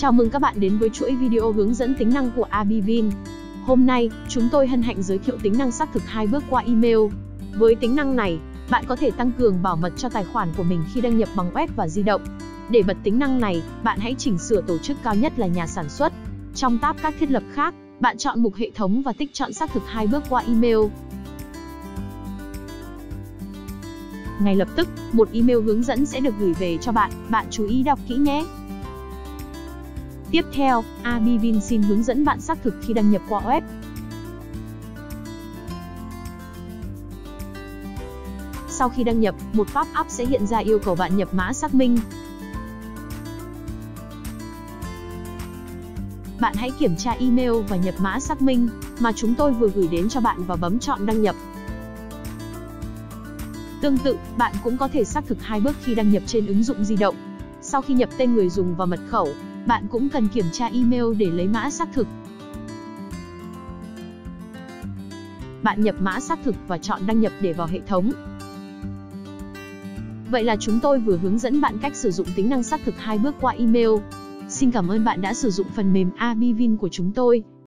Chào mừng các bạn đến với chuỗi video hướng dẫn tính năng của Abivin. Hôm nay, chúng tôi hân hạnh giới thiệu tính năng xác thực hai bước qua email. Với tính năng này, bạn có thể tăng cường bảo mật cho tài khoản của mình khi đăng nhập bằng web và di động. Để bật tính năng này, bạn hãy chỉnh sửa tổ chức cao nhất là nhà sản xuất. Trong tab các thiết lập khác, bạn chọn mục hệ thống và tích chọn xác thực hai bước qua email. Ngay lập tức, một email hướng dẫn sẽ được gửi về cho bạn, bạn chú ý đọc kỹ nhé. Tiếp theo, Abivin xin hướng dẫn bạn xác thực khi đăng nhập qua web. Sau khi đăng nhập, một pop-up sẽ hiện ra yêu cầu bạn nhập mã xác minh. Bạn hãy kiểm tra email và nhập mã xác minh mà chúng tôi vừa gửi đến cho bạn và bấm chọn đăng nhập. Tương tự, bạn cũng có thể xác thực hai bước khi đăng nhập trên ứng dụng di động. Sau khi nhập tên người dùng và mật khẩu, bạn cũng cần kiểm tra email để lấy mã xác thực. Bạn nhập mã xác thực và chọn đăng nhập để vào hệ thống. Vậy là chúng tôi vừa hướng dẫn bạn cách sử dụng tính năng xác thực hai bước qua email. Xin cảm ơn bạn đã sử dụng phần mềm Abivin của chúng tôi.